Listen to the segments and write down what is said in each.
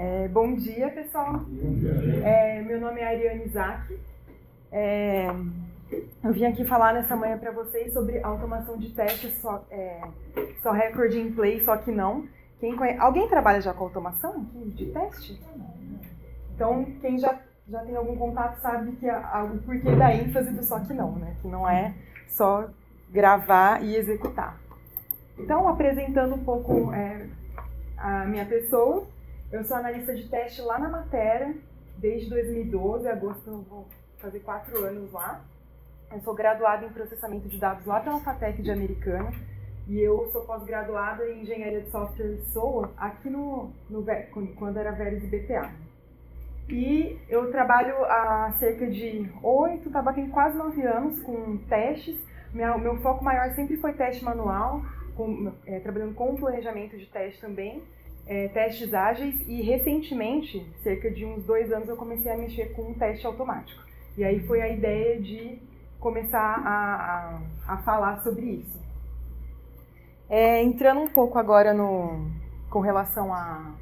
É, bom dia, pessoal. É, meu nome é Ariane Isaac. É, eu vim aqui falar nessa manhã para vocês sobre automação de testes, só, é, só record in play, só que não. Quem conhece, alguém trabalha já com automação de teste? Então, quem já, já tem algum contato sabe que a, o porquê da ênfase do só que não, né? Que não é só gravar e executar. Então, apresentando um pouco é, a minha pessoa, eu sou analista de teste lá na Matéria, desde 2012, agosto eu vou fazer quatro anos lá. Eu sou graduada em processamento de dados lá pela FATEC de Americana e eu sou pós-graduada em engenharia de software SOA aqui no, no quando era Veres e BPA. E eu trabalho há cerca de oito, tá batendo quase nove anos com testes. Meu, meu foco maior sempre foi teste manual, com, é, trabalhando com planejamento de teste também é, testes ágeis e recentemente, cerca de uns dois anos, eu comecei a mexer com um teste automático. E aí foi a ideia de começar a, a, a falar sobre isso. É, entrando um pouco agora no, com relação a,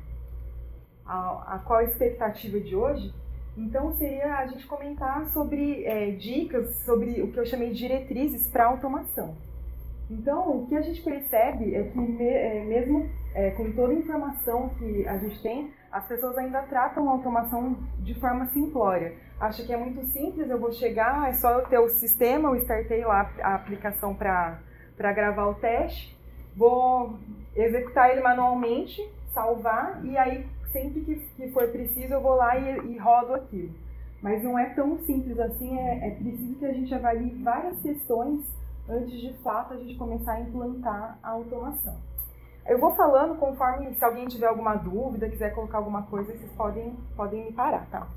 a, a qual a expectativa de hoje, então seria a gente comentar sobre é, dicas, sobre o que eu chamei de diretrizes para automação. Então, o que a gente percebe é que, é, mesmo é, com toda a informação que a gente tem, as pessoas ainda tratam a automação de forma simplória. Acha que é muito simples, eu vou chegar, é só eu ter o sistema, eu startei lá a aplicação para gravar o teste, vou executar ele manualmente, salvar, e aí sempre que, que for preciso eu vou lá e, e rodo aquilo. Mas não é tão simples assim, é, é preciso que a gente avalie várias questões antes de fato a gente começar a implantar a automação. Eu vou falando conforme, se alguém tiver alguma dúvida, quiser colocar alguma coisa, vocês podem, podem me parar, tá?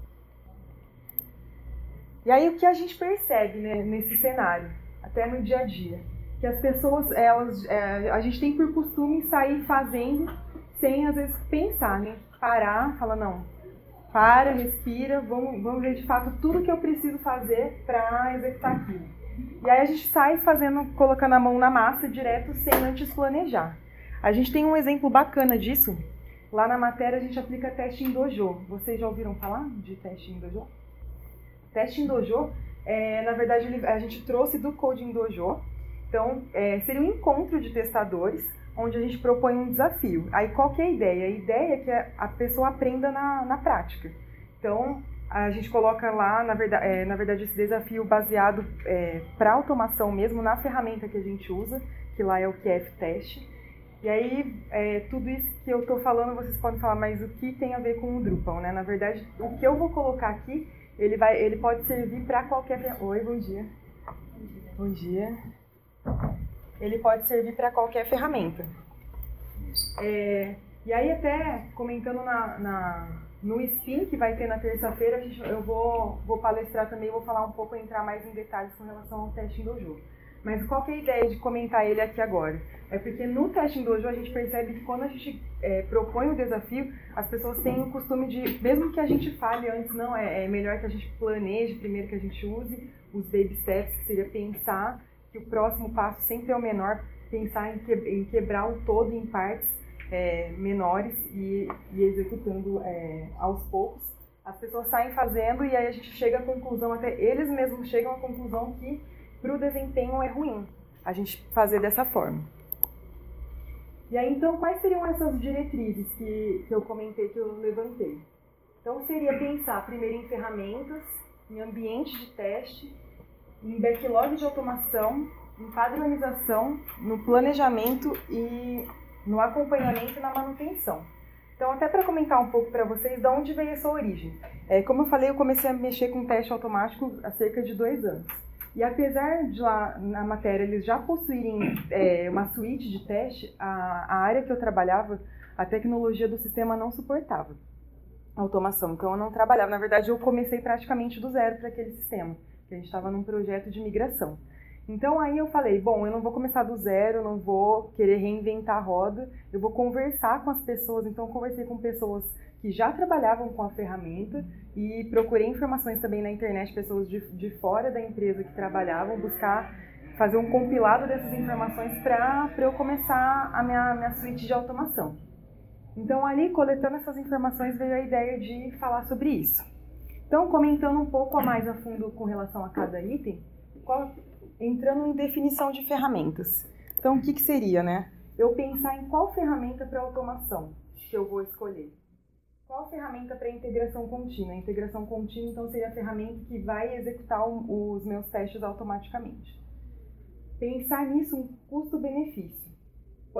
E aí o que a gente percebe né, nesse cenário, até no dia a dia, que as pessoas, elas, é, a gente tem por costume sair fazendo sem às vezes pensar, né? Parar, falar não, para, respira, vamos, vamos ver de fato tudo que eu preciso fazer para executar aquilo. E aí a gente sai fazendo, colocando a mão na massa direto sem antes planejar. A gente tem um exemplo bacana disso. Lá na matéria a gente aplica teste em dojo. Vocês já ouviram falar de teste em dojo? Teste em dojo, é, na verdade, a gente trouxe do Code em Dojo. Então, é, seria um encontro de testadores, onde a gente propõe um desafio. Aí, qual que é a ideia? A ideia é que a pessoa aprenda na, na prática. Então, a gente coloca lá, na verdade, é, na verdade esse desafio baseado é, para automação mesmo na ferramenta que a gente usa, que lá é o QF Test. E aí, é, tudo isso que eu estou falando, vocês podem falar, mas o que tem a ver com o Drupal, né? Na verdade, o que eu vou colocar aqui, ele, vai, ele pode servir para qualquer... Oi, bom dia. Bom dia. Ele pode servir para qualquer ferramenta. É, e aí, até comentando na, na no SPIN, que vai ter na terça-feira, eu vou, vou palestrar também, vou falar um pouco, entrar mais em detalhes com relação ao teste do jogo. Mas qual é a ideia de comentar ele aqui agora? É porque no teste dojo a gente percebe que quando a gente é, propõe o um desafio, as pessoas têm o costume de, mesmo que a gente fale antes, não, é, é, melhor que a gente planeje primeiro que a gente use os baby steps, que seria pensar que o próximo passo sempre é o menor, pensar em, que, em quebrar o todo em partes é, menores e, e executando é, aos poucos. As pessoas saem fazendo e aí a gente chega à conclusão, até eles mesmos chegam à conclusão que para o desempenho é ruim a gente fazer dessa forma. E aí então quais seriam essas diretrizes que, que eu comentei, que eu levantei? Então seria pensar primeiro em ferramentas, em ambiente de teste, em backlog de automação, em padronização, no planejamento e no acompanhamento e na manutenção. Então, até para comentar um pouco para vocês de onde veio essa origem. É, como eu falei, eu comecei a mexer com teste automático há cerca de dois anos. E apesar de lá na matéria eles já possuírem é, uma suíte de teste, a, a área que eu trabalhava, a tecnologia do sistema não suportava automação. Então eu não trabalhava. Na verdade, eu comecei praticamente do zero para aquele sistema, que a gente estava num projeto de migração. Então aí eu falei, bom, eu não vou começar do zero, não vou querer reinventar a roda, eu vou conversar com as pessoas. Então conversei com pessoas que já trabalhavam com a ferramenta e procurei informações também na internet, pessoas de, de fora da empresa que trabalhavam, buscar fazer um compilado dessas informações para eu começar a minha, minha suíte de automação. Então, ali, coletando essas informações, veio a ideia de falar sobre isso. Então, comentando um pouco a mais a fundo com relação a cada item, qual, entrando em definição de ferramentas. Então, o que, que seria, né? Eu pensar em qual ferramenta para automação que eu vou escolher. Qual ferramenta para integração contínua? Integração contínua, então, seria a ferramenta que vai executar os meus testes automaticamente. Pensar nisso, um custo-benefício.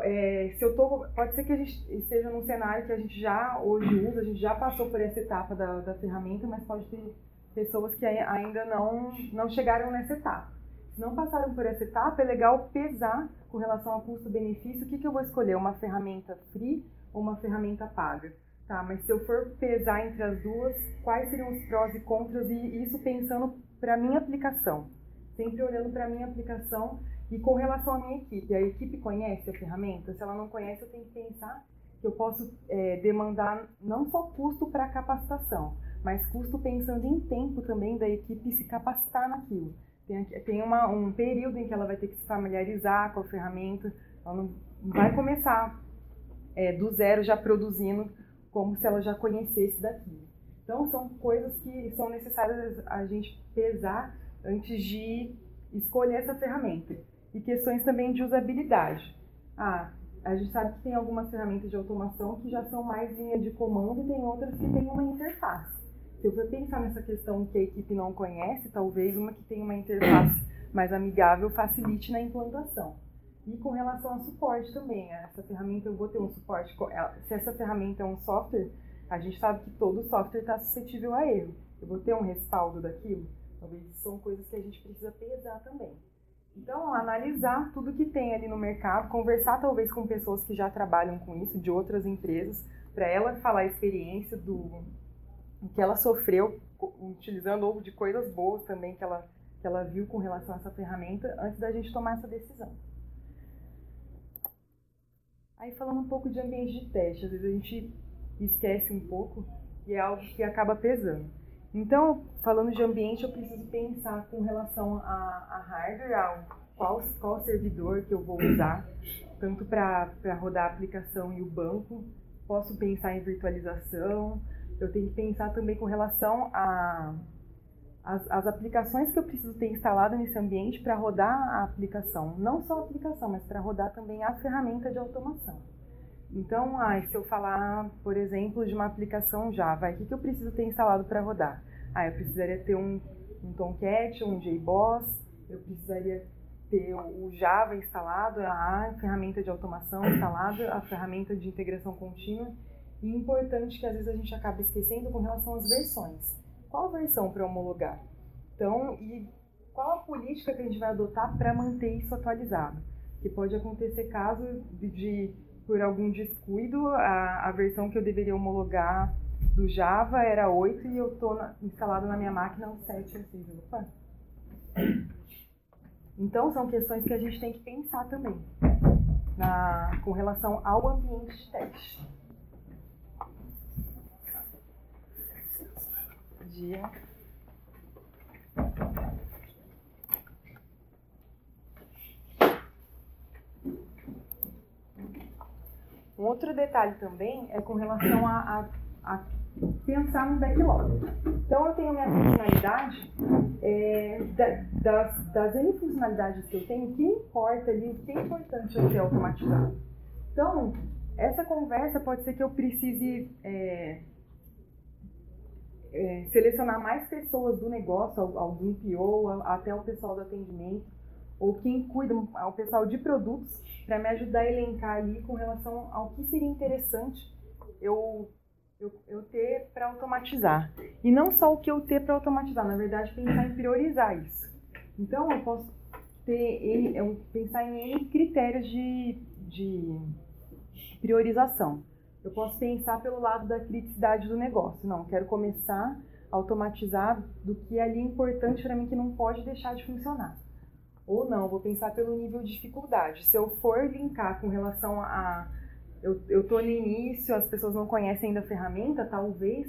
É, se eu tô, pode ser que a gente esteja num cenário que a gente já hoje usa, a gente já passou por essa etapa da, da ferramenta, mas pode ter pessoas que ainda não, não chegaram nessa etapa. Não passaram por essa etapa, é legal pesar com relação ao custo-benefício, o que, que eu vou escolher, uma ferramenta free ou uma ferramenta paga. Tá, mas se eu for pesar entre as duas, quais seriam os prós e contras, e isso pensando para minha aplicação. Sempre olhando para minha aplicação e com relação à minha equipe, a equipe conhece a ferramenta? Se ela não conhece, eu tenho que pensar que eu posso é, demandar não só custo para capacitação, mas custo pensando em tempo também da equipe se capacitar naquilo. Tem, tem uma, um período em que ela vai ter que se familiarizar com a ferramenta, ela não vai começar é, do zero já produzindo como se ela já conhecesse daquilo. Então, são coisas que são necessárias a gente pesar antes de escolher essa ferramenta e questões também de usabilidade. Ah, a gente sabe que tem algumas ferramentas de automação que já são mais linha de comando e tem outras que têm uma interface. Se eu for pensar nessa questão que a equipe não conhece, talvez uma que tenha uma interface mais amigável facilite na implantação. E com relação ao suporte também, essa ferramenta eu vou ter um suporte. Se essa ferramenta é um software, a gente sabe que todo software está suscetível a erro. Eu vou ter um respaldo daquilo? Talvez são coisas que a gente precisa pesar também. Então, analisar tudo que tem ali no mercado, conversar talvez com pessoas que já trabalham com isso, de outras empresas, para ela falar a experiência do que ela sofreu utilizando ou de coisas boas também que ela, que ela viu com relação a essa ferramenta antes da gente tomar essa decisão. Aí falando um pouco de ambiente de teste, às vezes a gente esquece um pouco e é algo que acaba pesando. Então, falando de ambiente, eu preciso pensar com relação a, a hardware, ao qual, qual servidor que eu vou usar, tanto para rodar a aplicação e o banco. Posso pensar em virtualização. Eu tenho que pensar também com relação a as, as aplicações que eu preciso ter instalado nesse ambiente para rodar a aplicação. Não só a aplicação, mas para rodar também a ferramenta de automação. Então, ah, se eu falar, por exemplo, de uma aplicação Java, o que, que eu preciso ter instalado para rodar? Ah, eu precisaria ter um, um Tomcat, um JBoss, eu precisaria ter o Java instalado, a ferramenta de automação instalada, a ferramenta de integração contínua. E importante que às vezes a gente acaba esquecendo com relação às versões. Qual versão para homologar? Então, e qual a política que a gente vai adotar para manter isso atualizado? Que pode acontecer caso de, de por algum descuido, a, a versão que eu deveria homologar do Java era 8 e eu estou instalado na minha máquina o 7 ou 6. Opa. Então, são questões que a gente tem que pensar também na, com relação ao ambiente de teste. Dia. Um outro detalhe também é com relação a, a, a pensar no backlog. Então, eu tenho minha funcionalidade, é, das, das N funcionalidades que eu tenho, o que importa ali, o que é importante eu ter automatizado. Então, essa conversa pode ser que eu precise é, é, selecionar mais pessoas do negócio, algum PO, até o pessoal do atendimento, ou quem cuida, o pessoal de produtos, para me ajudar a elencar ali com relação ao que seria interessante eu, eu, eu ter para automatizar. E não só o que eu ter para automatizar, na verdade, pensar em priorizar isso. Então, eu posso ter eu pensar em critérios de, de priorização. Eu posso pensar pelo lado da criticidade do negócio. Não, quero começar a automatizar do que é ali importante para mim que não pode deixar de funcionar ou não, vou pensar pelo nível de dificuldade. Se eu for linkar com relação a eu, tô no início, as pessoas não conhecem ainda a ferramenta, talvez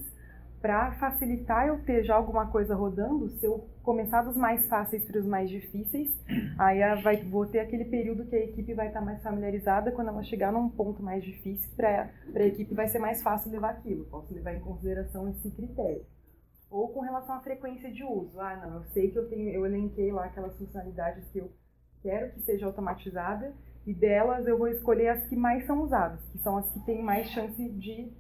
para facilitar eu ter já alguma coisa rodando, se eu começar dos mais fáceis para os mais difíceis, aí vai, vou ter aquele período que a equipe vai estar tá mais familiarizada, quando ela chegar num ponto mais difícil, para a equipe vai ser mais fácil levar aquilo, posso levar em consideração esse critério. Ou com relação à frequência de uso, ah não, eu sei que eu tenho, eu elenquei lá aquelas funcionalidades que eu quero que seja automatizada, e delas eu vou escolher as que mais são usadas, que são as que têm mais chance de,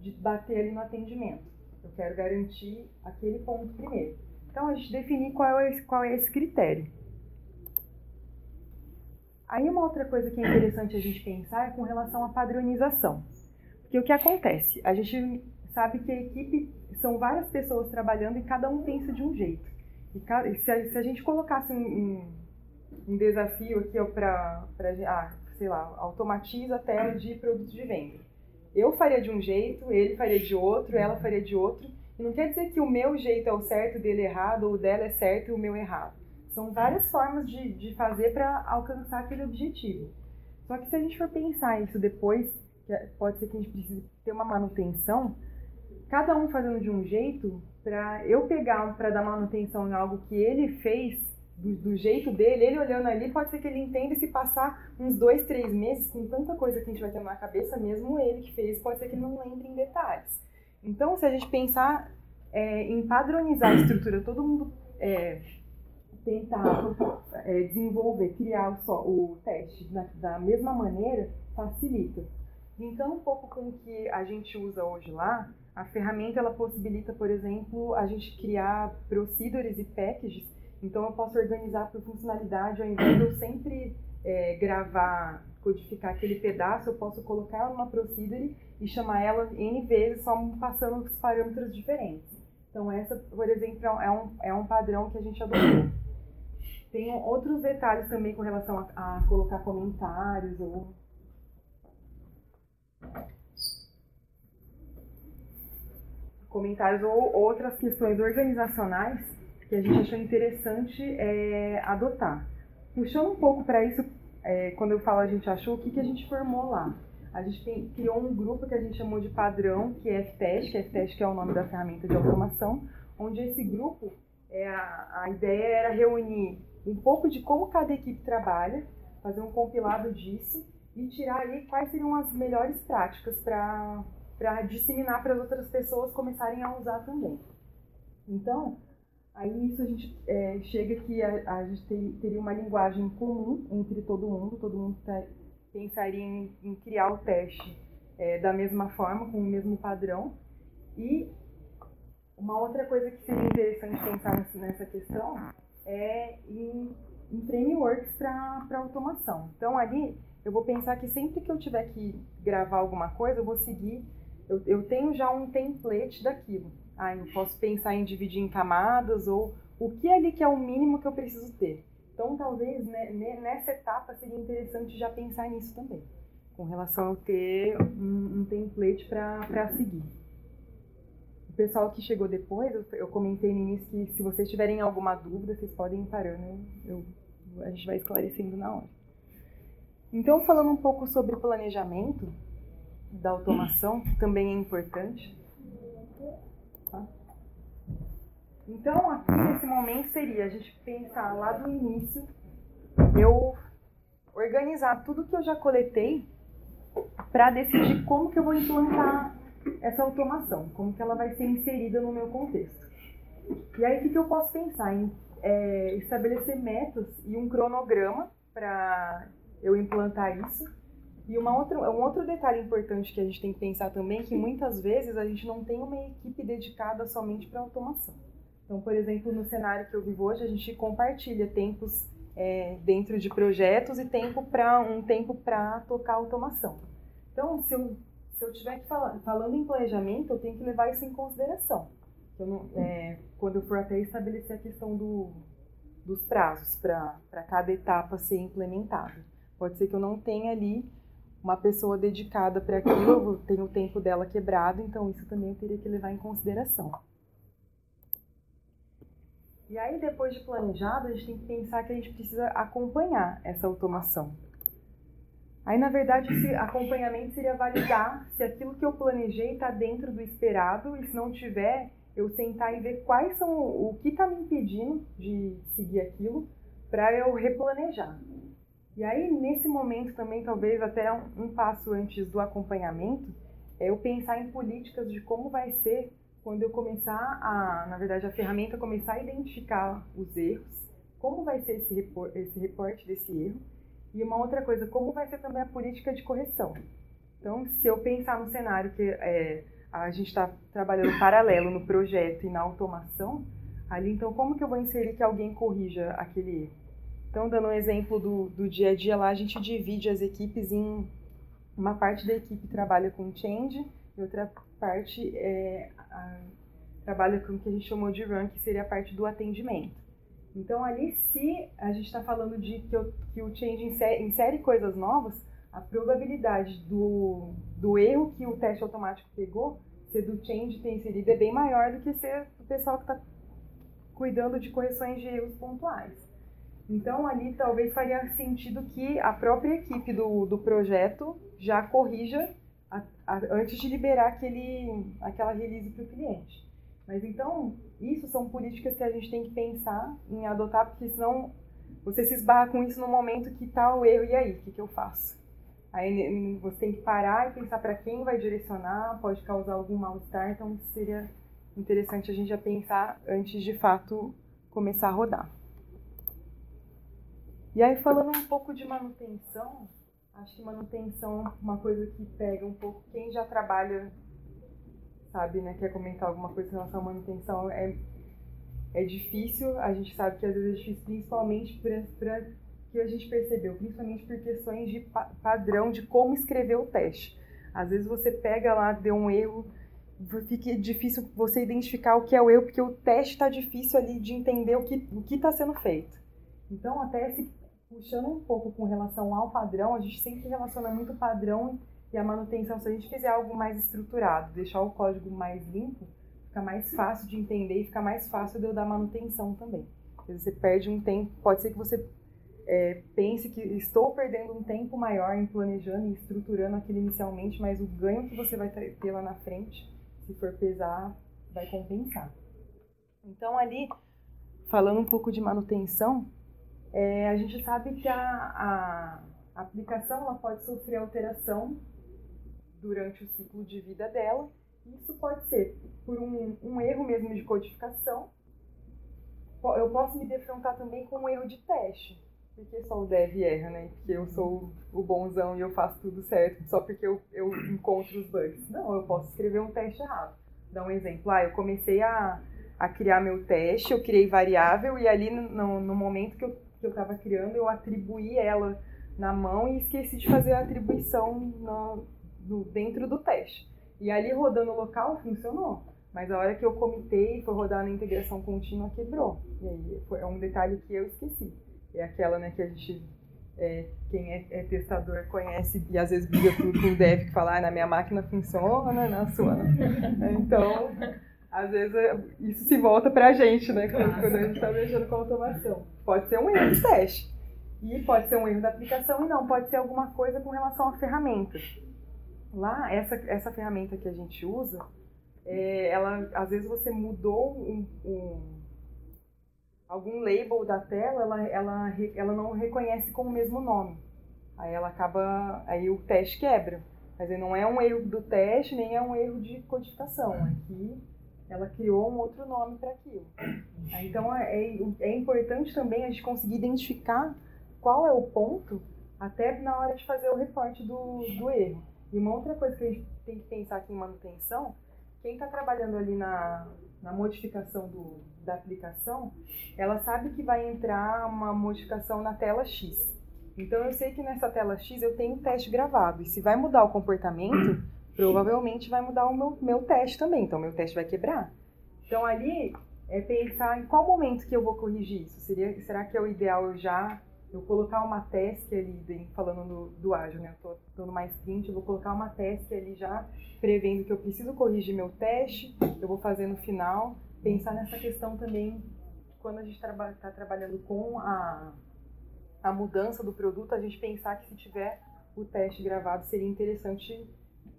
de bater ali no atendimento. Eu quero garantir aquele ponto primeiro. Então, a gente definir qual é, qual é esse critério. Aí, uma outra coisa que é interessante a gente pensar é com relação à padronização. Porque o que acontece? A gente sabe que a equipe são várias pessoas trabalhando e cada um pensa de um jeito. E se, a, se a gente colocasse um, um, desafio aqui para, ah, sei lá, automatiza a tela de produtos de venda eu faria de um jeito, ele faria de outro, ela faria de outro. E não quer dizer que o meu jeito é o certo, dele errado, ou dela é certo e o meu errado. São várias formas de, de fazer para alcançar aquele objetivo. Só que se a gente for pensar isso depois, é, pode ser que a gente precise ter uma manutenção, cada um fazendo de um jeito, para eu pegar para dar manutenção em algo que ele fez do, do, jeito dele, ele olhando ali, pode ser que ele entenda se passar uns dois, três meses, com tanta coisa que a gente vai ter na cabeça, mesmo ele que fez, pode ser que não lembre em detalhes. Então, se a gente pensar é, em padronizar a estrutura, todo mundo é, tentar é, desenvolver, criar só, o teste da mesma maneira, facilita. Então, um pouco com o que a gente usa hoje lá, a ferramenta ela possibilita, por exemplo, a gente criar procedures e packages então eu posso organizar por funcionalidade, ao invés de eu sempre é, gravar, codificar aquele pedaço, eu posso colocar ela numa procedure e chamar ela N vezes, só passando os parâmetros diferentes. Então essa, por exemplo, é um, é um padrão que a gente adotou. Tem outros detalhes também com relação a, a colocar comentários ou comentários ou outras questões organizacionais que a gente achou interessante é, adotar. Puxando um pouco para isso, é, quando eu falo a gente achou, o que, que a gente formou lá? A gente tem, criou um grupo que a gente chamou de padrão, que é FTEST, que é FTEST que é o nome da ferramenta de automação, onde esse grupo, é a, a ideia era reunir um pouco de como cada equipe trabalha, fazer um compilado disso e tirar ali quais seriam as melhores práticas para disseminar para as outras pessoas começarem a usar também. Então, Aí isso a gente é, chega que a, a gente ter, teria uma linguagem comum entre todo mundo, todo mundo tá, pensaria em, em, criar o teste é, da mesma forma, com o mesmo padrão. E uma outra coisa que seria interessante pensar nessa questão é em, em frameworks para automação. Então ali eu vou pensar que sempre que eu tiver que gravar alguma coisa, eu vou seguir, eu, eu tenho já um template daquilo. Ah, eu posso pensar em dividir em camadas ou o que é ali que é o mínimo que eu preciso ter. Então, talvez né, nessa etapa seria interessante já pensar nisso também, com relação a ter um, um template para seguir. O pessoal que chegou depois, eu, eu, comentei no início que se vocês tiverem alguma dúvida, vocês podem ir parando, eu, a gente vai esclarecendo na hora. Então, falando um pouco sobre planejamento da automação, também é importante, Então, aqui nesse momento seria a gente pensar lá do início, eu organizar tudo que eu já coletei para decidir como que eu vou implantar essa automação, como que ela vai ser inserida no meu contexto. E aí, o que, que eu posso pensar? Em é, estabelecer metas e um cronograma para eu implantar isso. E uma outra, um outro detalhe importante que a gente tem que pensar também é que muitas vezes a gente não tem uma equipe dedicada somente para automação. Então, por exemplo, no cenário que eu vivo hoje, a gente compartilha tempos é, dentro de projetos e tempo para um tempo para tocar automação. Então, se eu se eu estiver fal falando em planejamento, eu tenho que levar isso em consideração. Não, é, quando eu for até estabelecer a questão do, dos prazos para cada etapa ser implementada. Pode ser que eu não tenha ali uma pessoa dedicada para aquilo, eu tenho o tempo dela quebrado, então isso também eu teria que levar em consideração. E aí, depois de planejado, a gente tem que pensar que a gente precisa acompanhar essa automação. Aí, na verdade, esse acompanhamento seria validar se aquilo que eu planejei está dentro do esperado e se não tiver, eu sentar e ver quais são o que está me impedindo de seguir aquilo para eu replanejar. E aí, nesse momento também, talvez até um, um passo antes do acompanhamento, é eu pensar em políticas de como vai ser quando eu começar a, na verdade, a ferramenta começar a identificar os erros, como vai ser esse, esse reporte desse erro, e uma outra coisa, como vai ser também a política de correção. Então, se eu pensar no cenário que é, a gente está trabalhando paralelo no projeto e na automação, ali, então, como que eu vou inserir que alguém corrija aquele erro? Então, dando um exemplo do, do dia a dia lá, a gente divide as equipes em uma parte da equipe trabalha com change e outra parte é, a, trabalha com o que a gente chamou de run, que seria a parte do atendimento. Então, ali, se a gente está falando de que, eu, que o change insere, insere, coisas novas, a probabilidade do, do erro que o teste automático pegou ser do change ter inserido é bem maior do que ser o pessoal que está cuidando de correções de erros pontuais. Então, ali talvez faria sentido que a própria equipe do, do projeto já corrija a, a, antes de liberar aquele, aquela release para o cliente. Mas então, isso são políticas que a gente tem que pensar em adotar, porque senão você se esbarra com isso no momento que está o erro, e aí, o que, que eu faço? Aí você tem que parar e pensar para quem vai direcionar, pode causar algum mal-estar, então seria interessante a gente já pensar antes de fato começar a rodar. E aí, falando um pouco de manutenção, acho que manutenção é uma coisa que pega um pouco quem já trabalha, sabe, né? Quer comentar alguma coisa em relação à manutenção? É, é difícil, a gente sabe que às vezes é difícil, principalmente para que a gente percebeu, principalmente por questões de pa padrão de como escrever o teste. Às vezes você pega lá, deu um erro, fica difícil você identificar o que é o erro, porque o teste está difícil ali de entender o que o está sendo feito. Então, até esse puxando um pouco com relação ao padrão, a gente sempre relaciona muito o padrão e a manutenção. Se a gente fizer algo mais estruturado, deixar o código mais limpo, fica mais fácil de entender e fica mais fácil de eu dar manutenção também. Você perde um tempo, pode ser que você é, pense que estou perdendo um tempo maior em planejando e estruturando aquilo inicialmente, mas o ganho que você vai ter lá na frente, se for pesar, vai compensar. Então, ali, falando um pouco de manutenção, é, a gente sabe que a, a aplicação ela pode sofrer alteração durante o ciclo de vida dela. Isso pode ser por um, um erro mesmo de codificação. Eu posso me defrontar também com um erro de teste. Porque só o dev erra, né? Porque eu sou o bonzão e eu faço tudo certo só porque eu, eu encontro os bugs. Não, eu posso escrever um teste errado. Dá um exemplo. Ah, eu comecei a, a criar meu teste, eu criei variável e ali no, no momento que eu que eu estava criando, eu atribuí ela na mão e esqueci de fazer a atribuição no, no, dentro do teste. E ali rodando local funcionou. Mas a hora que eu comitei e foi rodar na integração contínua, quebrou. E aí foi, é um detalhe que eu esqueci. É aquela né, que a gente, é, quem é, é, testador conhece e às vezes briga com o dev que fala, ah, na minha máquina funciona, na sua. Então, às vezes é, isso se volta para a gente, né? Quando, quando a gente está mexendo com automação. Pode ser um erro de teste. E pode ser um erro da aplicação e não, pode ser alguma coisa com relação à ferramenta. Lá, essa, essa ferramenta que a gente usa, é, ela, às vezes você mudou um, um, algum label da tela, ela, ela, ela não reconhece como o mesmo nome. Aí ela acaba, aí o teste quebra. Mas não é um erro do teste, nem é um erro de codificação. Aqui ela criou um outro nome para aquilo. Então é, é, é, importante também a gente conseguir identificar qual é o ponto até na hora de fazer o reporte do, do erro. E uma outra coisa que a gente tem que pensar aqui em manutenção, quem está trabalhando ali na, na modificação do, da aplicação, ela sabe que vai entrar uma modificação na tela X. Então eu sei que nessa tela X eu tenho um teste gravado. E se vai mudar o comportamento, provavelmente vai mudar o meu, meu teste também, então meu teste vai quebrar. Então ali é pensar em qual momento que eu vou corrigir isso. Seria, será que é o ideal eu já eu colocar uma task ali, falando no, do ágil, né? Eu dando mais sprint, eu vou colocar uma task ali já prevendo que eu preciso corrigir meu teste, eu vou fazer no final. Pensar nessa questão também, quando a gente está traba trabalhando com a, a mudança do produto, a gente pensar que se tiver o teste gravado, seria interessante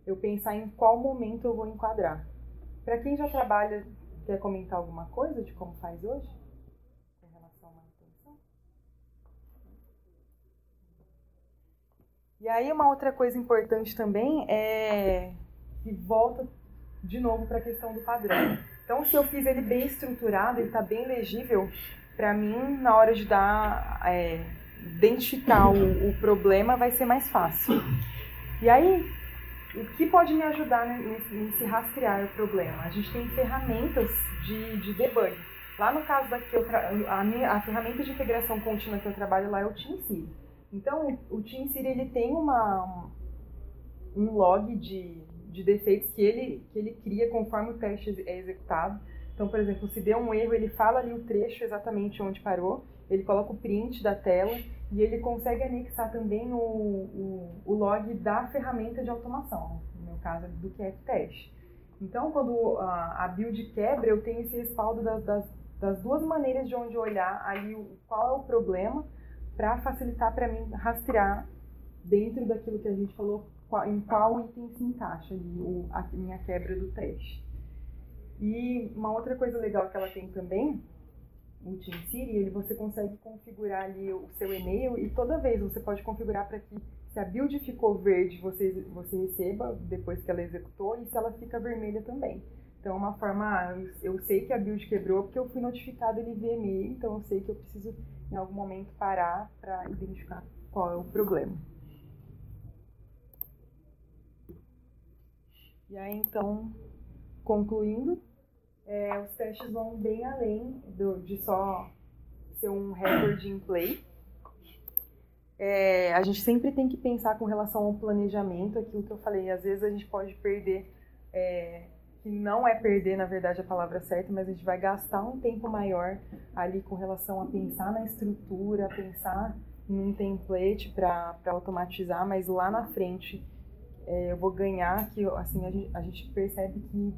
eu pensar em qual momento eu vou enquadrar. Para quem já trabalha, quer comentar alguma coisa de como faz hoje? Em relação à manutenção? E aí uma outra coisa importante também é que volta de novo para a questão do padrão. Então, se eu fiz ele bem estruturado, ele está bem legível, para mim, na hora de dar, é, identificar o, o, problema, vai ser mais fácil. E aí, o que pode me ajudar nesse, nesse rastrear o problema? A gente tem ferramentas de, de debug. Lá no caso daqui, a, minha, a ferramenta de integração contínua que eu trabalho lá é o TeamCity. Então, o TeamCity ele tem uma, um log de, de defeitos que ele, que ele cria conforme o teste é executado. Então, por exemplo, se deu um erro, ele fala ali o trecho exatamente onde parou, ele coloca o print da tela e ele consegue anexar também o, o, o log da ferramenta de automação, no meu caso do QF Test. Então, quando a, a build quebra, eu tenho esse respaldo das, das, das duas maneiras de onde olhar ali o, qual é o problema para facilitar para mim rastrear dentro daquilo que a gente falou em qual item se encaixa ali o, a minha quebra do teste. E uma outra coisa legal que ela tem também o Siri, ele você consegue configurar ali o seu e-mail e toda vez você pode configurar para que se a build ficou verde, você, você receba depois que ela executou e se ela fica vermelha também. Então, uma forma, eu sei que a build quebrou porque eu fui notificado ele via e-mail, então eu sei que eu preciso em algum momento parar para identificar qual é o problema. E aí, então, concluindo, é, os testes vão bem além do, de só ser um record in play. É, a gente sempre tem que pensar com relação ao planejamento, aquilo que eu falei, às vezes a gente pode perder, é, que não é perder na verdade a palavra certa, mas a gente vai gastar um tempo maior ali com relação a pensar na estrutura, pensar em um template para automatizar, mas lá na frente é, eu vou ganhar que assim a gente, a gente percebe que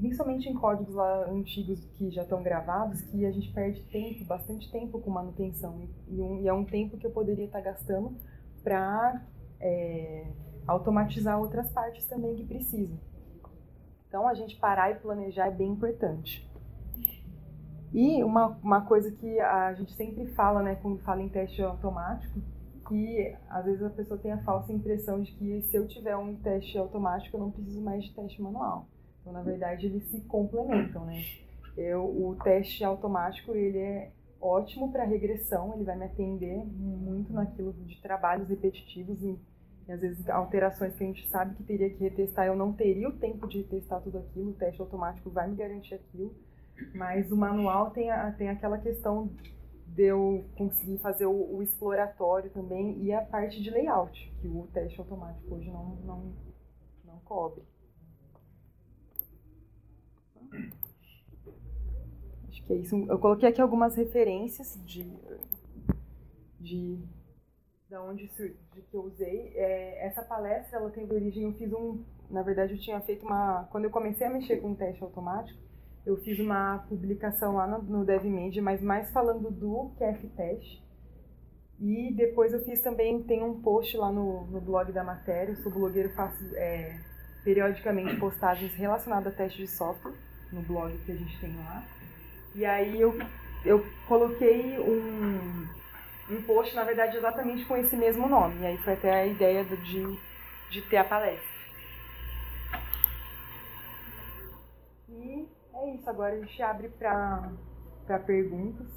principalmente em códigos lá antigos que já estão gravados, que a gente perde tempo, bastante tempo com manutenção. E, um, e é um tempo que eu poderia estar gastando para é, automatizar outras partes também que precisam. Então, a gente parar e planejar é bem importante. E uma, uma coisa que a gente sempre fala, né, quando fala em teste automático, que às vezes a pessoa tem a falsa impressão de que se eu tiver um teste automático, eu não preciso mais de teste manual. Então, na verdade, eles se complementam, né? Eu, o teste automático, ele é ótimo para regressão, ele vai me atender muito naquilo de trabalhos repetitivos e, e, às vezes alterações que a gente sabe que teria que retestar, eu não teria o tempo de retestar tudo aquilo, o teste automático vai me garantir aquilo, mas o manual tem, a, tem aquela questão de eu conseguir fazer o, o, exploratório também e a parte de layout, que o teste automático hoje não, não, não cobre. Acho que é isso. Eu coloquei aqui algumas referências de, de da onde de que eu usei. É, essa palestra ela tem origem, eu fiz um, na verdade eu tinha feito uma, quando eu comecei a mexer com teste automático, eu fiz uma publicação lá no, no DevMedia, mas mais falando do QF Test. E depois eu fiz também, tem um post lá no, no blog da matéria, eu sou blogueiro, faço é, periodicamente postagens relacionadas a teste de software no blog que a gente tem lá. E aí eu, eu coloquei um, um post, na verdade, exatamente com esse mesmo nome. E aí foi até a ideia do, de, de ter a palestra. E é isso, agora a gente abre para perguntas,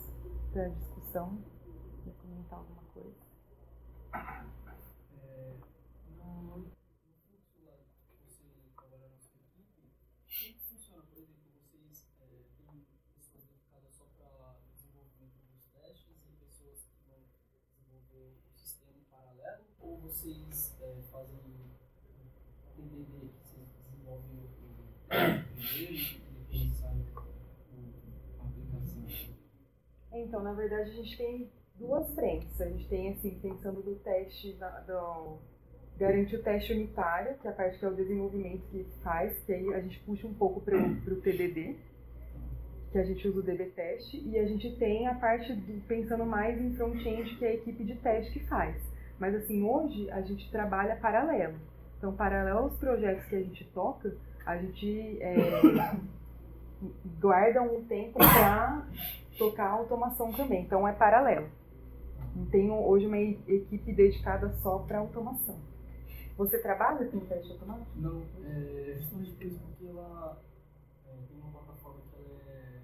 para discussão. Vocês é, fazem TDD, que vocês desenvolvem o primeiro e depois sai a aplicação? Então, na verdade, a gente tem duas frentes. A gente tem, assim, pensando do teste, da, do, garantir o teste unitário, que é a parte que é o desenvolvimento que faz, que aí a gente puxa um pouco para o TDD, que a gente usa o DB teste, e a gente tem a parte do, pensando mais em front-end, que é a equipe de teste que faz. Mas assim, hoje a gente trabalha paralelo. Então, paralelo aos projetos que a gente toca, a gente é, guarda um tempo para tocar automação também. Então, é paralelo. Não tenho hoje uma equipe dedicada só para automação. Você trabalha com teste automático? Não, é justamente por isso, porque ela é, tem uma plataforma que ela é,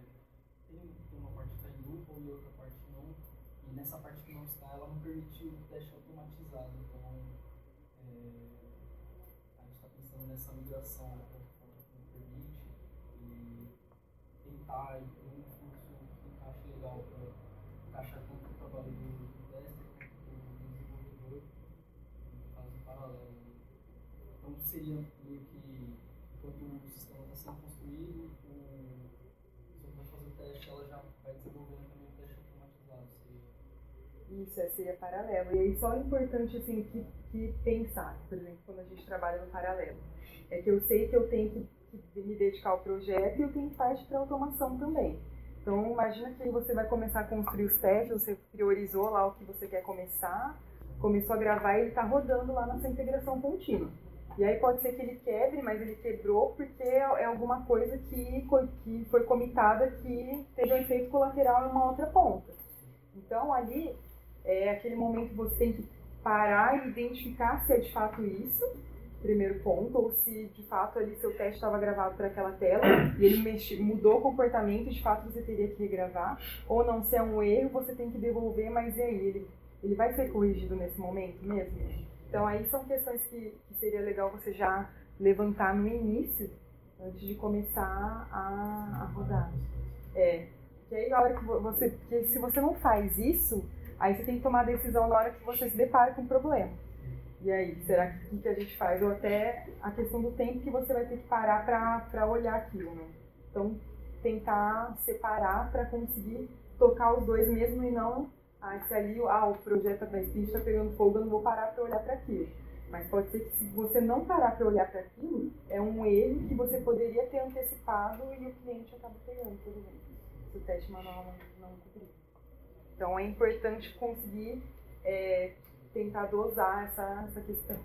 tem, uma parte que está em Drupal e outra parte não. E nessa parte que não está, ela não permite o teste automatizado. Então, é, a gente está pensando migração da plataforma que não permite e tentar ter um fluxo que encaixe legal para encaixar tanto o trabalho do, tester quanto do desenvolvedor em fase paralelo. Então seria meio que enquanto o sistema está sendo construído, o pessoa vai fazer o teste, ela já vai desenvolvendo também o teste automatizado. Seria Isso, é, seria paralelo. E aí só é importante assim que, que pensar, por exemplo, quando a gente trabalha no paralelo, é que eu sei que eu tenho que, me dedicar ao projeto e eu tenho que partir para automação também. Então imagina que você vai começar a construir os testes, você priorizou lá o que você quer começar, começou a gravar e ele está rodando lá nessa integração contínua. E aí pode ser que ele quebre, mas ele quebrou porque é alguma coisa que, que foi comitada que teve um efeito colateral em uma outra ponta. Então ali é aquele momento que você tem que parar e identificar se é de fato isso, primeiro ponto, ou se de fato ali seu teste estava gravado para aquela tela e ele mexi, mudou o comportamento e de fato você teria que regravar, ou não, se é um erro, você tem que devolver, mas e aí? Ele, ele vai ser corrigido nesse momento mesmo? Então aí são questões que, que seria legal você já levantar no início, antes de começar a, a rodar. É. Que aí a hora que você. Porque se você não faz isso, aí você tem que tomar a decisão na hora que você se depara com um problema. E aí, será que o que a gente faz? Ou até a questão do tempo que você vai ter que parar para olhar aquilo, né? Então, tentar separar para conseguir tocar os dois mesmo e não ah, se ali ah, o projeto da sprint está pegando fogo, eu não vou parar para olhar para aquilo. Mas pode ser que se você não parar para olhar para aquilo, é um erro que você poderia ter antecipado e o cliente acaba pegando, por exemplo, se o teste manual não, não. Então é importante conseguir é, tentar dosar essa, essa questão.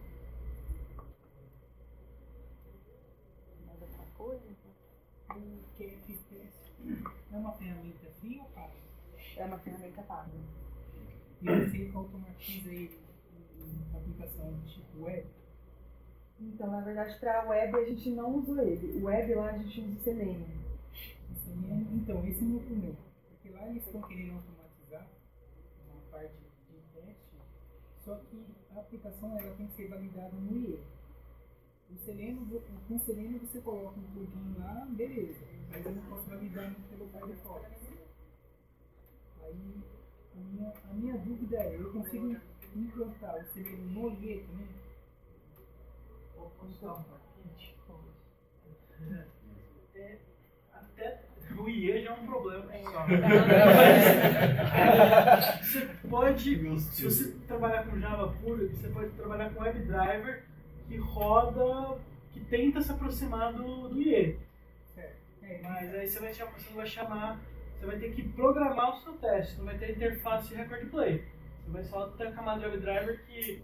Mais alguma coisa? O QFTS é uma ferramenta free ou paga? É uma ferramenta paga. E você automatiza ele em aplicação tipo web? Então, na verdade, para web a gente não usa ele. O web lá a gente usa o Selenium. Selenium então, esse é o meu problema. Porque lá eles estão querendo automatizar uma parte só que a aplicação ela tem que ser validada no IE. O Selenium, com o Selenium você coloca um plugin lá, beleza. Mas eu não posso validar pelo by default. Aí a minha, a minha dúvida é, eu consigo implantar o Selenium no IE também? Ou constar um É, até o IE já é um problema você pode, se você trabalhar com Java puro, você pode trabalhar com WebDriver que roda, que tenta se aproximar do, do IE. Mas aí você, vai chamar, você vai chamar, você vai ter que programar o seu teste, não vai ter interface record play. Você vai só ter a camada de WebDriver que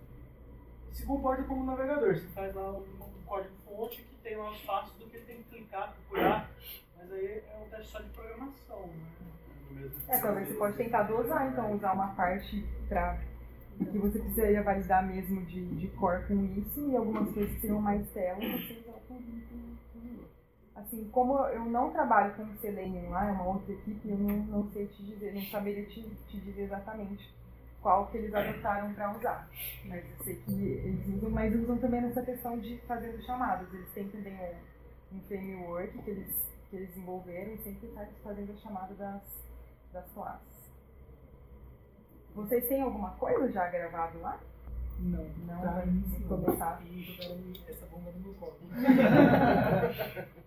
se comporta como um navegador. Você faz lá um, um código fonte que tem lá os passos do que ele tem que clicar, procurar, mas aí é um teste só de programação. Né? É, talvez você pode tentar dosar, então, usar uma parte para que você precisaria validar mesmo de, de core com isso e algumas coisas que seriam mais telas, você usar com, Assim, como eu não trabalho com o Selenium lá, é uma outra equipe, eu não, não sei te dizer, não saberia te, te dizer exatamente qual que eles adotaram para usar. Mas eu sei que eles usam, mas usam também nessa questão de fazer os chamados. Eles têm também um, um framework que eles, que eles desenvolveram e sempre está fazendo a chamada das, das classes. Vocês têm alguma coisa já gravado lá? Não, Não, tá vai começar. E jogaram essa bomba no meu copo.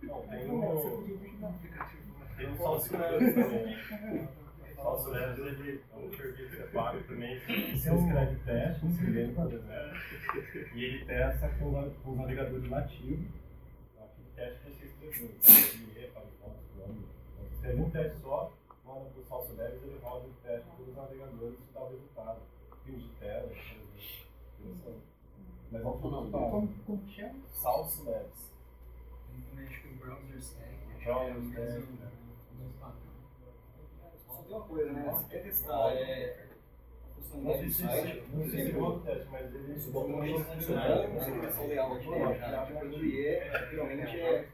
Não, tem o, podia imaginar. tem o Salso Leves também. O Salso Leves ele é um serviço que é pago também. Você escreve teste, você por exemplo. E ele testa com os navegadores nativos. Teste que você escreveu. IE, Firefox, Chrome. Então, você escreve um teste só, manda para o Salso Leves ele roda o teste com os navegadores e dá o resultado. pouquinho de tela. Mas vamos Como, falar. como que chama? Salsa Labs. Também acho que o browser stack. Browser é o stack, mesmo- né? Só tem uma coisa, né? Você quer testar é, Não sei se o teste, mas ele se o botão está funcionando, você quer só o IE, geralmente é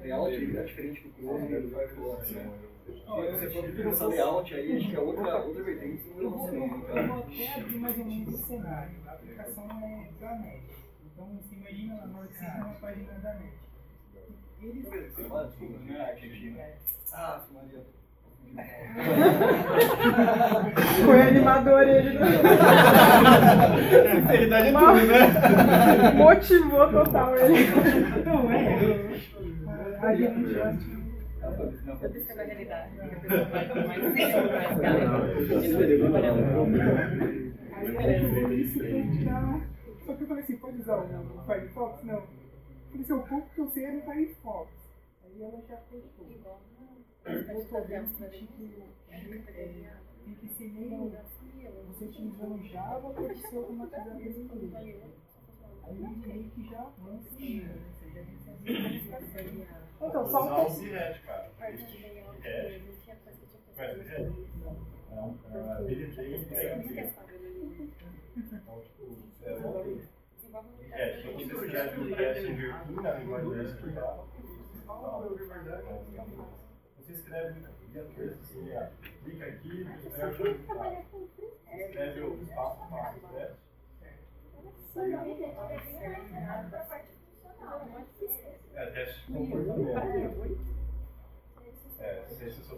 layout ele tá diferente do Chrome e do Firefox, você for pensar layout, aí acho que é outra, vertente Eu vou, até abrir mais ou o cenário. A aplicação é da NET. Então você imagina lá na hora que você tem uma página da NET. Eles. Ah, Maria. Foi animador ele. Sinceridade é tudo, né? Motivou total ele. Não, é. eu- A, gente que. Eu prefiro a realidade. A pessoa vai mais tempo, mais galera. Aí jogou isso pra. Só que eu falei assim: pode usar o Firefox? Não. Eu falei assim: o pouco que eu sei é no Firefox. Aí ela já cortou. Eu tô vendo que tipo, é, tem que ser meio. Você utilizando Java para você automatizar esse coisa. Aí meio que já avança né? Você já tem que a. Então, só um pouco. Zret, cara. Conhece o Zret? É um é uma habilidade técnica. Então, tipo, é bom. É, tem que ser projeto de teste em virtude na linguagem da explicar. Você escreve texto, assim, ó, clica aqui, escreve. Escreve o passo a passo teste. É, teste comportamento. É, se esse é o seu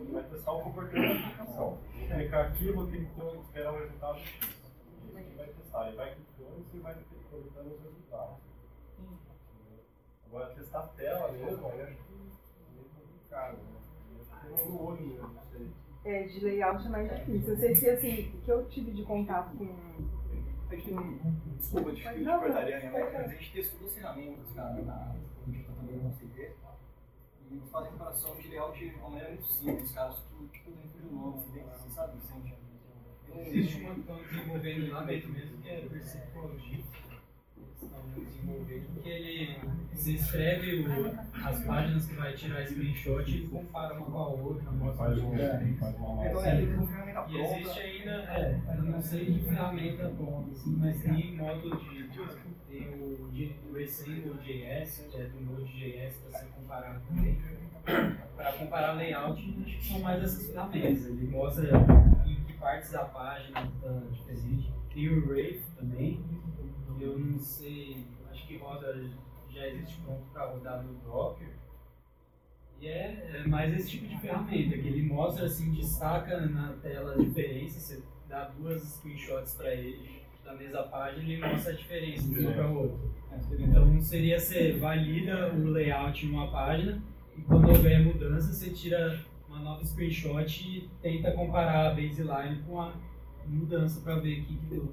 ele vai testar o comportamento da aplicação. Clicar aqui, vou ter que então, esperar o resultado que vai testar. Ele vai clicando e você vai coletando os resultados. Agora, testar a tela mesmo, aí eu acho que é meio complicado, né? Tem no olho não sei. É, de layout é mais difícil. Eu sei que, assim, que eu tive de contato com. A gente tem um. Desculpa te, te cortar, Ariane, mas a gente testou ferramentas, cara, na. A gente tá também no CD. E eles fazem comparação de layout de uma maneira muito simples, cara. Só que, tipo, dentro do nome, você, tem- você sabe, Vicente? Existe uma que estão desenvolvendo lá dentro mesmo, que é Percepologia. Que ele se escreve o- as páginas que vai tirar screenshot e compara uma com a outra. mostra Faz, um, diferença. faz uma Então, é, E existe ainda, é, eu não sei de ferramenta pronta, assim, mas tem modo de. Tem o de Resemble.js, que é do Node.js para ser comparado também. Para comparar layout, acho que são mais essas ferramentas. Ele mostra em que partes da página está diferente. Tem o Wraith também, eu não sei, acho que roda, já existe pronto para rodar no Docker. E é, é mais esse tipo de ferramenta, que ele mostra assim, destaca na tela a diferença, você dá duas screenshots para ele da mesma página e ele mostra a diferença de uma para outra. Então seria você valida o layout em uma página e quando houver mudança você tira uma nova screenshot e tenta comparar a baseline com a mudança para ver o que, que deu.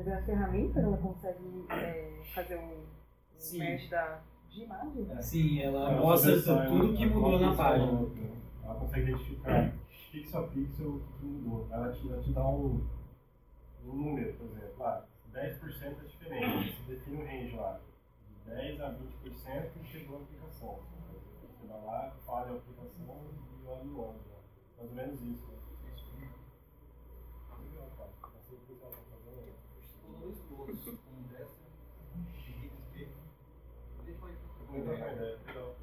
Mas a ferramenta ela consegue é, fazer um, Sim. um mesh da, de imagem? Sim, ela Ela mostra tudo que mudou na página. Ela consegue identificar pixel a pixel o que mudou. Ela te, ela te dá um, um número, por exemplo. Ah, 10% é diferente. Você define um range lá. De 10 a 20% chegou a aplicação. Você vai lá, falha a aplicação e olha o né? Mais ou menos isso. né? Legal, cara. Assim que o pessoal tá fazendo. Estudou dois um e ideia, legal.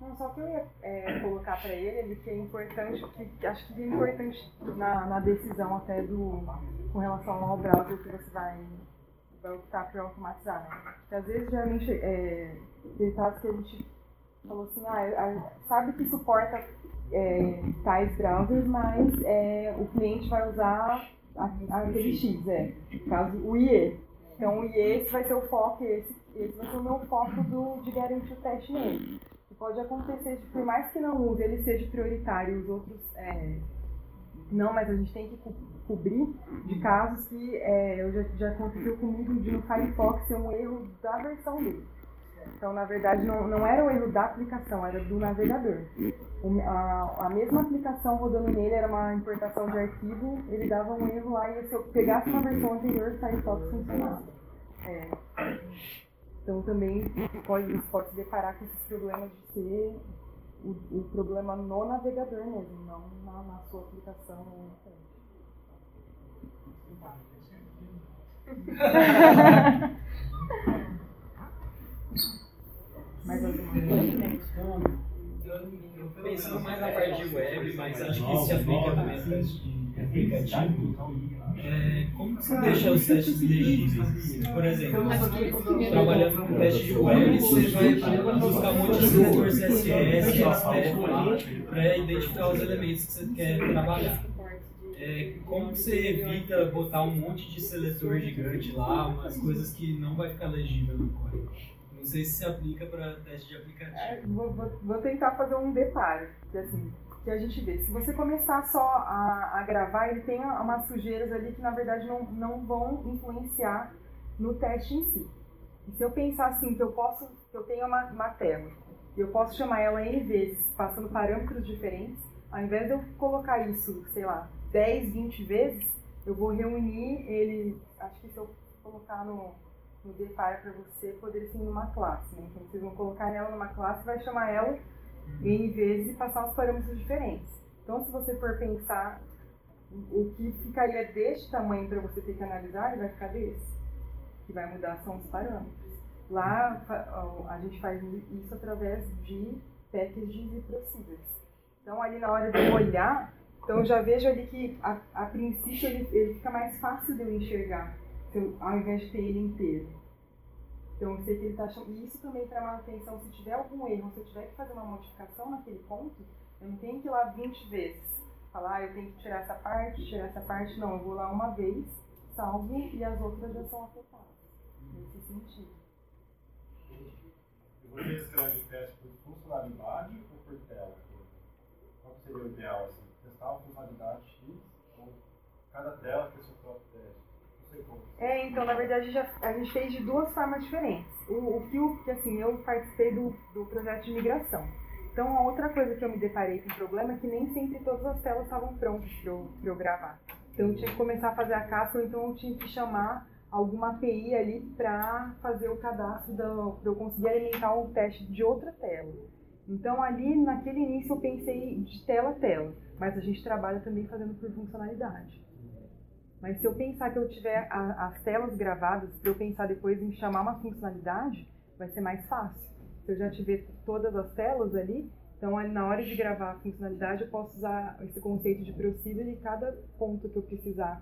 Não, só que eu ia é, colocar para ele, ele que é importante, que, que acho que é importante na, na decisão até do com relação ao browser que você vai, vai optar por automatizar, né? Porque às vezes geralmente é, tem casos que a gente falou assim, ah, sabe que suporta é, tais browsers, mas é, o cliente vai usar aquele X, é, no caso o IE. Então o IE esse vai ser o foco, esse, esse vai ser o meu foco do, de garantir o teste nele. E pode acontecer, de, por mais que não use, ele seja prioritário, os outros é, não, mas a gente tem que co- cobrir de casos que é, já, já aconteceu comigo de no Firefox ser um erro da versão dele. Então, na verdade, não, não era o erro da aplicação, era do navegador. O, a, a mesma aplicação rodando nele era uma importação de arquivo, ele dava um erro lá e se eu pegasse uma versão anterior, o Firefox funcionava. É. Então, também pode, pode se deparar com esses problemas de ser o, o problema no navegador mesmo, não na, na sua aplicação. Mais alguma Pensando mais na parte de web, mas acho que se aplica também a teste de aplicativo. É, como você deixa os testes legíveis? Por exemplo, trabalhando com teste de web, você vai buscar um monte de seletor CSS, SPF para identificar os elementos que você quer trabalhar. É, como você evita botar um monte de seletor gigante lá, umas coisas que não vai ficar legível no código? Não sei se se aplica para teste de aplicativo. É, vou, vou, vou, tentar fazer um deparo, que assim, que a gente vê. Se você começar só a, a gravar, ele tem umas sujeiras ali que na verdade não, não vão influenciar no teste em si. E se eu pensar assim, que eu posso, que eu tenho uma, uma tela, e eu posso chamar ela N vezes, passando parâmetros diferentes, ao invés de eu colocar isso, sei lá, 10, 20 vezes, eu vou reunir ele, acho que se eu colocar no, no depara para você, poderia ser numa classe, né? Então vocês vão colocar ela numa classe, vai chamar ela N vezes e passar os parâmetros diferentes. Então se você for pensar o que ficaria deste tamanho para você ter que analisar, ele vai ficar desse. Que vai mudar são os parâmetros. Lá a gente faz isso através de packages e procedures. Então ali na hora de olhar, então eu já vejo ali que a, a princípio ele, ele fica mais fácil de eu enxergar ao invés de ter ele inteiro. Então, eu sei que ele está chamando. E isso também para manutenção, se tiver algum erro, se eu tiver que fazer uma modificação naquele ponto, eu não tenho que ir lá 20 vezes. Falar, ah, eu tenho que tirar essa parte, tirar essa parte. Não, eu vou lá uma vez, salvo e as outras já são afetadas. Nesse sentido. E você escreve o teste por funcionalidade ou por tela? Qual seria o ideal? Assim? Testar a funcionalidade X ou cada tela tem seu próprio teste? É, então, na verdade, já, a gente fez de duas formas diferentes. O, o que, assim, eu participei do, do projeto de migração. Então, a outra coisa que eu me deparei com o problema é que nem sempre todas as telas estavam prontas para eu, eu gravar. Então, eu tinha que começar a fazer a caça, ou então eu tinha que chamar alguma API ali para fazer o cadastro, para eu conseguir alimentar o teste de outra tela. Então, ali, naquele início, eu pensei de tela a tela, mas a gente trabalha também fazendo por funcionalidade. Mas se eu pensar que eu tiver a, as telas gravadas, para eu pensar depois em chamar uma funcionalidade, vai ser mais fácil. Se eu já tiver todas as telas ali, então na hora de gravar a funcionalidade eu posso usar esse conceito de procedure e cada ponto que eu precisar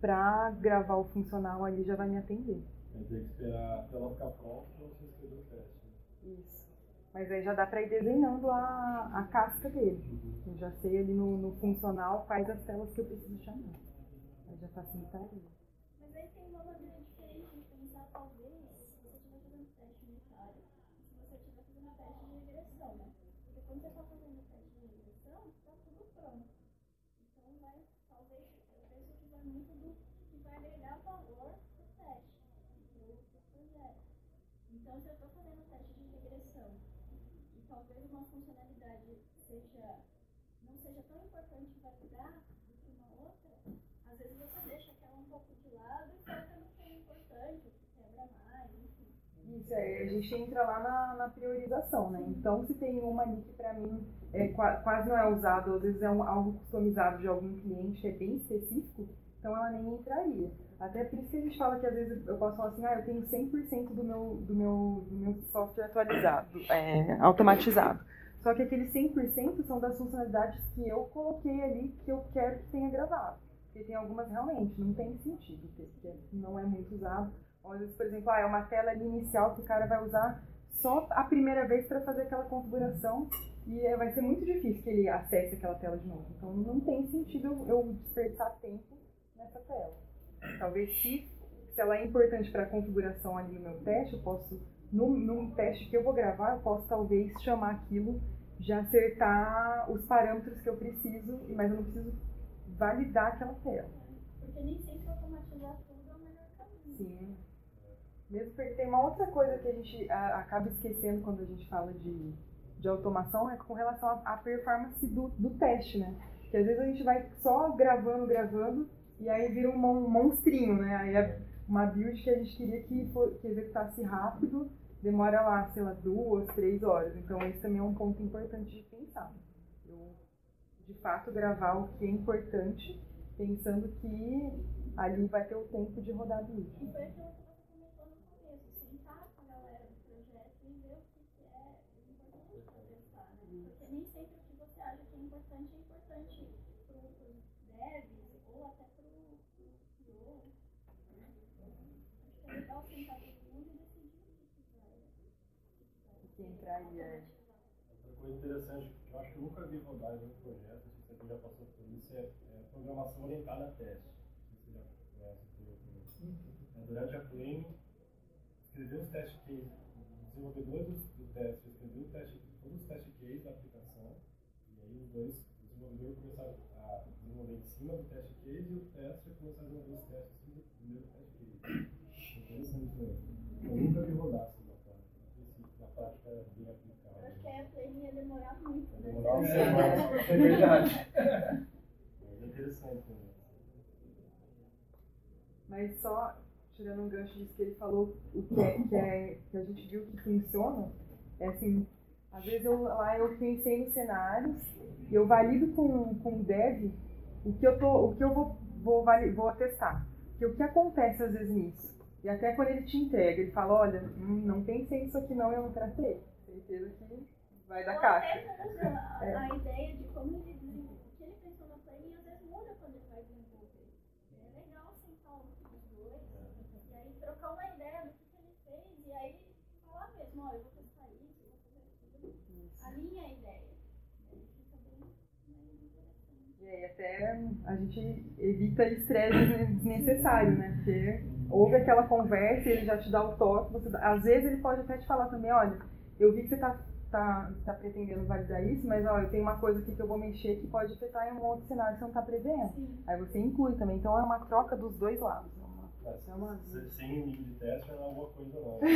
para gravar o funcional ali já vai me atender. Tem que esperar a tela ficar pronta para você escrever o teste. Isso. Mas aí já dá para ir desenhando a, a casca dele. Uhum. Eu já sei ali no, no funcional quais as telas que eu preciso chamar já facilitaria. Mas aí tem uma maneira diferente de pensar, talvez, se você estiver fazendo teste unitário, se você estiver fazendo teste de regressão, né? Porque quando você está fazendo teste de regressão, está tudo pronto. Então, vai, talvez, talvez eu tiver muito do que vai agregar valor para o teste, para o projeto. Então, se eu estou fazendo teste de regressão e talvez uma funcionalidade seja, não seja tão importante validar do que uma outra, às vezes você deixa aquela um pouco de lado e foca no que é importante, o que quebra mais, enfim. Isso, aí a gente entra lá na, na priorização, né? Então, se tem uma ali que para mim é, quase não é usado, às vezes é um, algo customizado de algum cliente é bem específico, então ela nem entraria. Até por isso que a gente fala que às vezes eu posso falar assim, ah, eu tenho 100% do meu, do, meu, do meu software atualizado, é, automatizado. Só que aqueles 100% são das funcionalidades que eu coloquei ali, que eu quero que tenha gravado. Porque tem algumas realmente não tem sentido, porque não é muito usado. Às vezes, por exemplo, ah, é uma tela inicial que o cara vai usar só a primeira vez para fazer aquela configuração e é, vai ser muito difícil que ele acesse aquela tela de novo. Então não tem sentido eu desperdiçar tempo nessa tela. Talvez se, se ela é importante para a configuração ali no meu teste, eu posso, num, num teste que eu vou gravar, eu posso talvez chamar aquilo, já acertar os parâmetros que eu preciso, mas eu não preciso validar aquela tela. Porque nem sempre automatizar tudo é o melhor caminho. Sim. Mesmo porque tem uma outra coisa que a gente a, acaba esquecendo quando a gente fala de, de automação, é com relação à performance do, do teste, né? Que às vezes a gente vai só gravando, gravando, e aí vira um, mon- monstrinho, né? Aí é uma build que a gente queria que, que executasse rápido, demora lá, sei lá, duas, três horas. Então esse também é um ponto importante de pensar. Eu, de fato, gravar o que é importante, pensando que ali vai ter o tempo de rodar a build. E foi aquilo que você comentou no começo, sentar com a galera do projeto e ver o que, que é importante para testar, né? Porque nem sempre o que você acha que é importante para os devs ou até para o PO. Né? Acho que é legal sentar todo mundo e decidir o que, que vai. O que entrar aí é. Outra coisa interessante que eu acho que eu nunca vi rodar em um projeto, não sei se você já passou por isso, é, é programação orientada a teste. Não sei se você já conhece o termo. É, Durante a Plane, escrever os test cases, os desenvolvedores do teste escrever o teste, todos os test cases da aplicação, e aí os dois, o desenvolvedor começar a desenvolver em cima do test case e o teste começar a desenvolver os testes em cima do primeiro test case. Interessante, né? Eu nunca vi rodar assim na prática. Não sei se na prática é bem aplicado. Eu acho que a plane ia demorar muito, né? Demorar uma semana. É verdade. Mas é interessante também. Mas só tirando um gancho disso que ele falou, o que, é, que, é, que a gente viu que funciona, é assim, às vezes eu, lá eu pensei nos cenários e eu valido com, com o dev o que eu, tô, o que eu vou, vou, vou testar. Que o que acontece às vezes nisso. E até quando ele te entrega, ele fala, olha, hum, não pensei nisso aqui não, eu não tratei. Certeza que vai dar caixa. até É. a ideia de como ele o que ele pensou na plane, às vezes muda quando ele vai desenvolver. É legal sentar os dois e aí trocar uma ideia do que, que ele fez e aí falar mesmo, ó, eu vou testar isso, eu vou fazer aquilo. Alinha a ideia. E aí fica bem mais interessante. E aí até a gente evita estresse desnecessário, né? Porque houve aquela conversa e ele já te dá o toque. Você, às vezes ele pode até te falar também, olha, eu vi que você tá, tá, tá pretendendo validar isso, mas eu tenho uma coisa aqui que eu vou mexer que pode afetar em um outro cenário que você não tá prevendo. Sim. Aí você inclui também. Então é uma troca dos dois lados. É uma- É, É Sem o nível de teste não é alguma coisa não.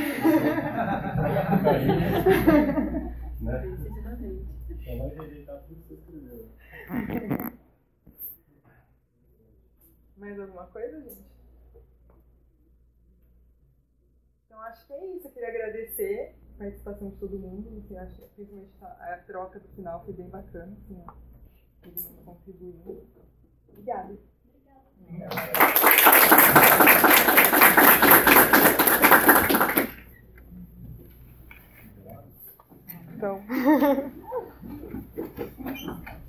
né? Só vai rejeitar tudo que você escreveu. Mais alguma coisa, gente? Então acho que é isso. Eu queria agradecer a participação de todo mundo. Assim, acho que principalmente a, a troca do final foi bem bacana. Assim. Todo mundo contribuindo. Obrigada. Então.